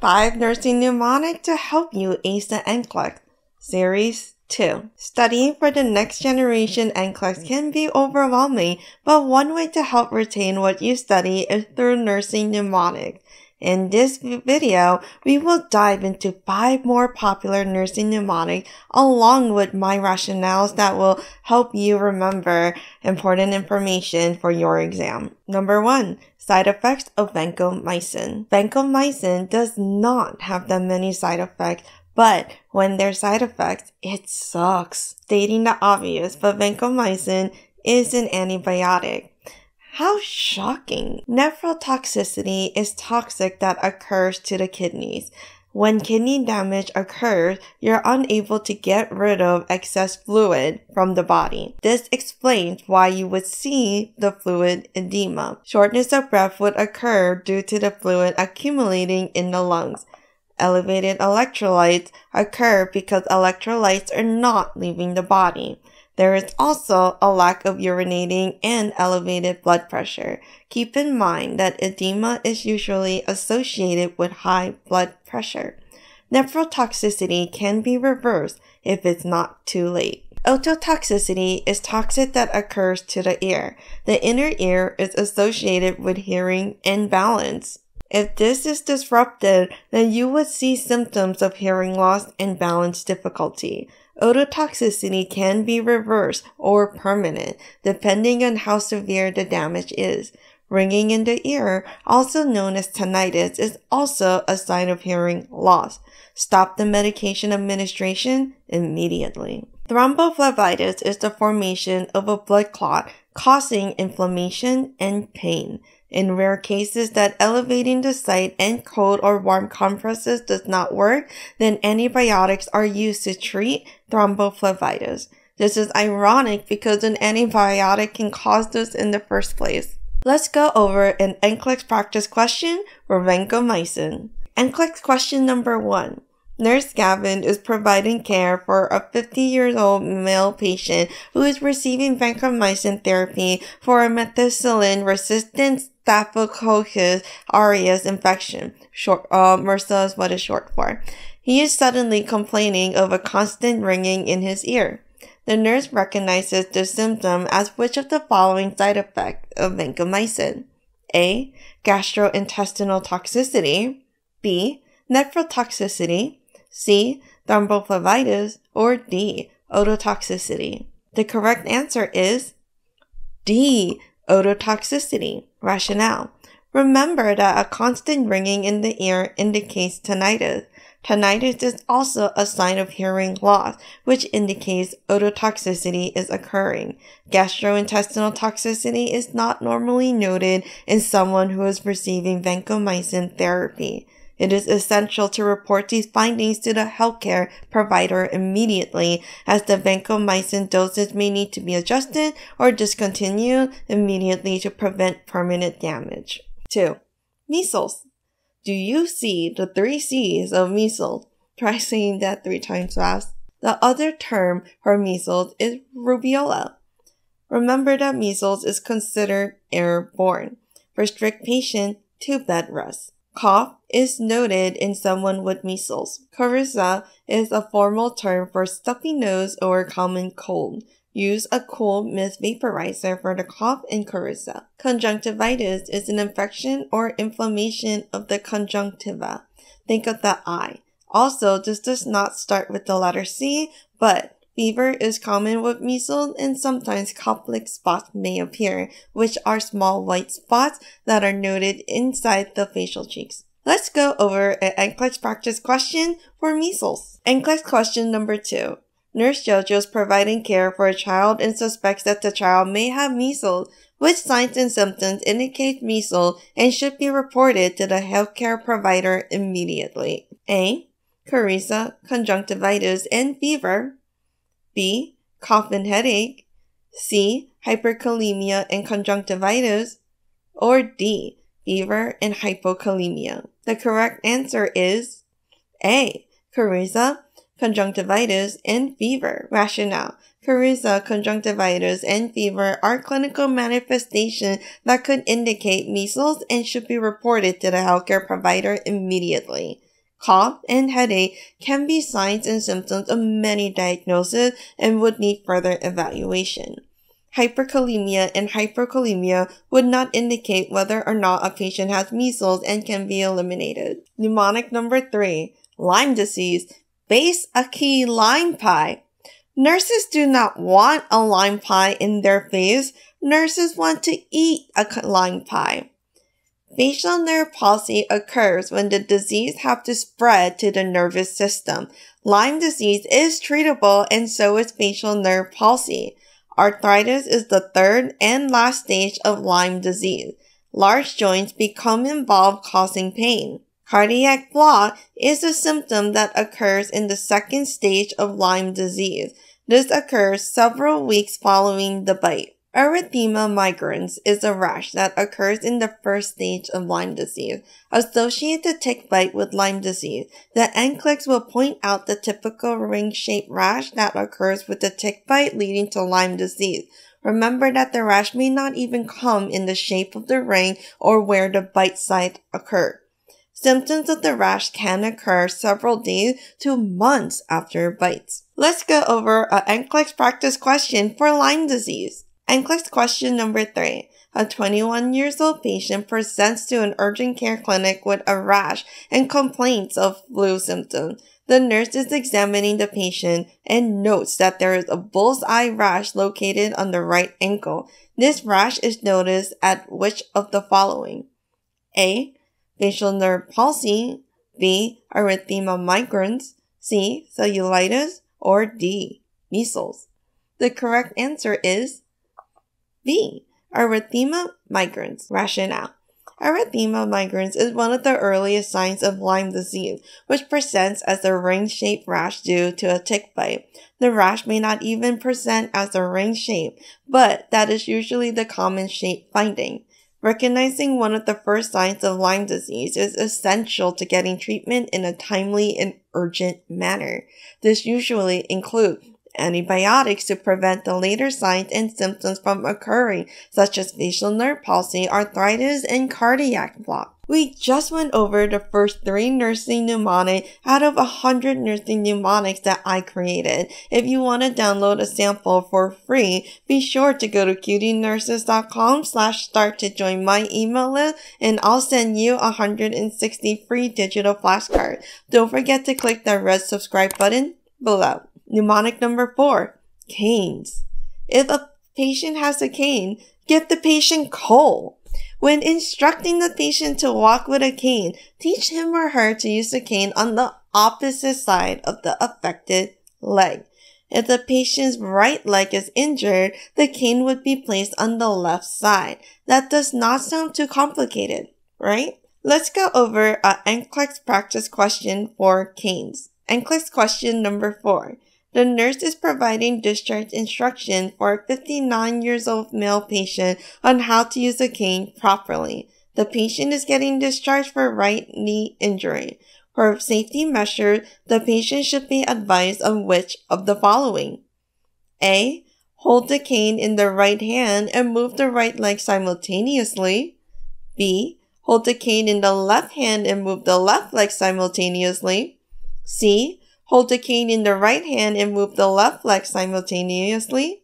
5 Nursing Mnemonic to help you ace the NCLEX. Series 2. Studying for the next generation NCLEX can be overwhelming, but one way to help retain what you study is through nursing mnemonic. In this video, we will dive into five more popular nursing mnemonics along with my rationales that will help you remember important information for your exam. Number one, side effects of vancomycin. Vancomycin does not have that many side effects, but when there's side effects, it sucks. Stating the obvious, but vancomycin is an antibiotic. How shocking! Nephrotoxicity is toxic that occurs to the kidneys. When kidney damage occurs, you're unable to get rid of excess fluid from the body. This explains why you would see the fluid edema. Shortness of breath would occur due to the fluid accumulating in the lungs. Elevated electrolytes occur because electrolytes are not leaving the body. There is also a lack of urinating and elevated blood pressure. Keep in mind that edema is usually associated with high blood pressure. Nephrotoxicity can be reversed if it's not too late. Ototoxicity is toxic that occurs to the ear. The inner ear is associated with hearing and balance. If this is disrupted, then you would see symptoms of hearing loss and balance difficulty. Ototoxicity can be reversed or permanent, depending on how severe the damage is. Ringing in the ear, also known as tinnitus, is also a sign of hearing loss. Stop the medication administration immediately. Thrombophlebitis is the formation of a blood clot causing inflammation and pain. In rare cases that elevating the site and cold or warm compresses does not work, then antibiotics are used to treat thrombophlebitis. This is ironic because an antibiotic can cause this in the first place. Let's go over an NCLEX practice question for vancomycin. NCLEX question number one. Nurse Gavin is providing care for a 50 year old male patient who is receiving vancomycin therapy for a methicillin resistant Staphylococcus aureus infection. Short, uh, MRSA is what is short for. He is suddenly complaining of a constant ringing in his ear. The nurse recognizes the symptom as which of the following side effects of vancomycin? A. Gastrointestinal toxicity. B. Nephrotoxicity. C. Thrombophlebitis. Or D. Ototoxicity. The correct answer is D. Ototoxicity. Rationale. Remember that a constant ringing in the ear indicates tinnitus. Tinnitus is also a sign of hearing loss, which indicates ototoxicity is occurring. Gastrointestinal toxicity is not normally noted in someone who is receiving vancomycin therapy. It is essential to report these findings to the healthcare provider immediately as the vancomycin dosage may need to be adjusted or discontinued immediately to prevent permanent damage. 2. Measles. Do you see the three C's of measles? Try saying that three times fast. The other term for measles is rubeola. Remember that measles is considered airborne. For strict patient to bed rest. Cough is noted in someone with measles. Coryza is a formal term for stuffy nose or common cold. Use a cool mist vaporizer for the cough and coryza. Conjunctivitis is an infection or inflammation of the conjunctiva. Think of the eye. Also, this does not start with the letter C, but Fever is common with measles and sometimes Koplik spots may appear, which are small white spots that are noted inside the facial cheeks. Let's go over an NCLEX practice question for measles. NCLEX question number two. Nurse Jojo is providing care for a child and suspects that the child may have measles. Which signs and symptoms indicate measles and should be reported to the healthcare provider immediately? A. Coryza, conjunctivitis, and fever. B. Cough and headache. C. Hyperkalemia and conjunctivitis. Or D. Fever and hypokalemia. The correct answer is A. Coryza, conjunctivitis, and fever. Rationale. coryza, conjunctivitis, and fever are clinical manifestations that could indicate measles and should be reported to the healthcare provider immediately. Cough and headache can be signs and symptoms of many diagnoses and would need further evaluation. Hyperkalemia and hyperkalemia would not indicate whether or not a patient has measles and can be eliminated. Mnemonic number three, Lyme disease. Base a key Lyme pie. Nurses do not want a Lyme pie in their face. Nurses want to eat a Lyme pie. Facial nerve palsy occurs when the disease have to spread to the nervous system. Lyme disease is treatable and so is facial nerve palsy. Arthritis is the third and last stage of Lyme disease. Large joints become involved causing pain. Cardiac block is a symptom that occurs in the second stage of Lyme disease. This occurs several weeks following the bite. Erythema migrans is a rash that occurs in the first stage of Lyme disease. Associated tick bite with Lyme disease. The NCLEX will point out the typical ring-shaped rash that occurs with the tick bite leading to Lyme disease. Remember that the rash may not even come in the shape of the ring or where the bite site occurred. Symptoms of the rash can occur several days to months after bites. Let's go over a NCLEX practice question for Lyme disease. NCLEX question number three. A 21 years old patient presents to an urgent care clinic with a rash and complaints of flu symptoms. The nurse is examining the patient and notes that there is a bullseye rash located on the right ankle. This rash is noticed at which of the following? A. Facial nerve palsy. B. Erythema migrans. C. Cellulitis. Or D. Measles. The correct answer is B. Erythema migrans. Rationale. Erythema migrans is one of the earliest signs of Lyme disease, which presents as a ring-shaped rash due to a tick bite. The rash may not even present as a ring shape, but that is usually the common shape finding. Recognizing one of the first signs of Lyme disease is essential to getting treatment in a timely and urgent manner. This usually includes antibiotics to prevent the later signs and symptoms from occurring, such as facial nerve palsy, arthritis, and cardiac block. We just went over the first three nursing mnemonics out of a hundred nursing mnemonics that I created. If you want to download a sample for free, be sure to go to qdnurses.com slash start to join my email list and I'll send you 160 free digital flashcards. Don't forget to click the red subscribe button below. Mnemonic number four, canes. If a patient has a cane, give the patient coal. When instructing the patient to walk with a cane, teach him or her to use the cane on the opposite side of the affected leg. If the patient's right leg is injured, the cane would be placed on the left side. That does not sound too complicated, right? Let's go over a NCLEX practice question for canes. NCLEX question number four. The nurse is providing discharge instruction for a 59 years old male patient on how to use a cane properly. The patient is getting discharged for right knee injury. For safety measures, the patient should be advised on which of the following. A. Hold the cane in the right hand and move the right leg simultaneously. B. Hold the cane in the left hand and move the left leg simultaneously. C. Hold the cane in the right hand and move the left leg simultaneously.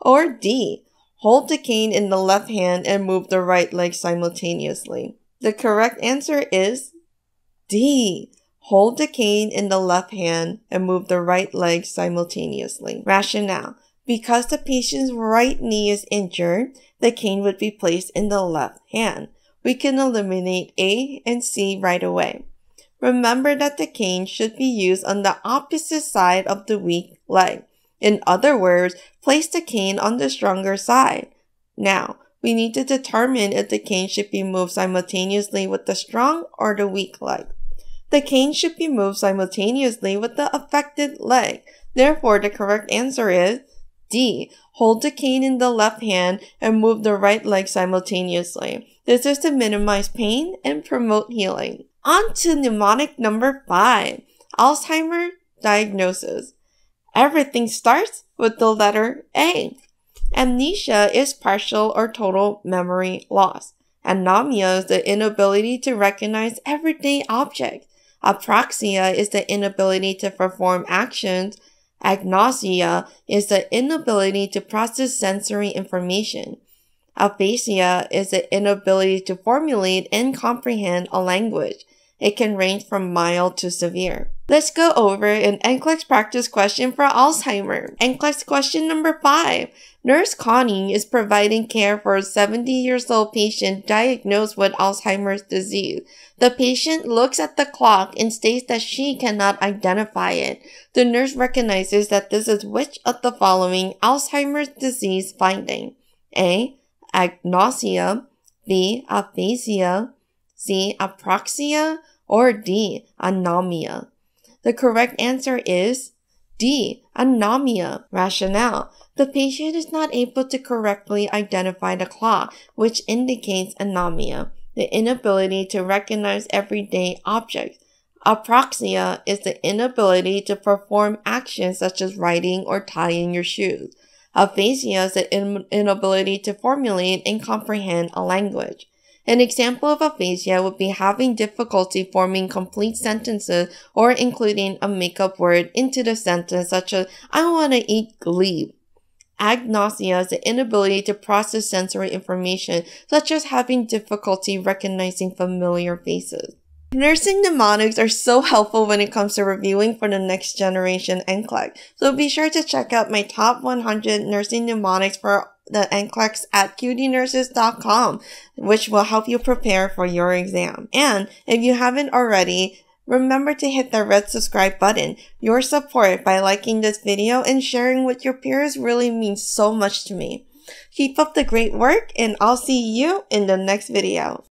Or D. Hold the cane in the left hand and move the right leg simultaneously. The correct answer is D. Hold the cane in the left hand and move the right leg simultaneously. Rationale. Because the patient's right knee is injured, the cane would be placed in the left hand. We can eliminate A and C right away. Remember that the cane should be used on the opposite side of the weak leg. In other words, place the cane on the stronger side. Now, we need to determine if the cane should be moved simultaneously with the strong or the weak leg. The cane should be moved simultaneously with the affected leg. Therefore, the correct answer is D. Hold the cane in the left hand and move the right leg simultaneously. This is to minimize pain and promote healing. On to mnemonic number five Alzheimer diagnosis. Everything starts with the letter A. Amnesia is partial or total memory loss. Anomia is the inability to recognize everyday objects. Apraxia is the inability to perform actions. Agnosia is the inability to process sensory information. Aphasia is the inability to formulate and comprehend a language. It can range from mild to severe. Let's go over an NCLEX practice question for Alzheimer. NCLEX question number five. Nurse Connie is providing care for a 70 years old patient diagnosed with Alzheimer's disease. The patient looks at the clock and states that she cannot identify it. The nurse recognizes that this is which of the following Alzheimer's disease finding? A. Agnosia. B. Aphasia. C. Apraxia. Or D. Anomia. The correct answer is D. Anomia. Rationale. The patient is not able to correctly identify the clock, which indicates anomia, the inability to recognize everyday objects. Apraxia is the inability to perform actions such as writing or tying your shoes. Aphasia is the inability to formulate and comprehend a language. An example of aphasia would be having difficulty forming complete sentences or including a makeup word into the sentence such as, I want to eat glebe. Agnosia is the inability to process sensory information, such as having difficulty recognizing familiar faces. Nursing mnemonics are so helpful when it comes to reviewing for the next generation NCLEX, so be sure to check out my top 100 nursing mnemonics for the NCLEX at qdnurses.com, which will help you prepare for your exam. And if you haven't already, remember to hit the red subscribe button. Your support by liking this video and sharing with your peers really means so much to me. Keep up the great work and I'll see you in the next video.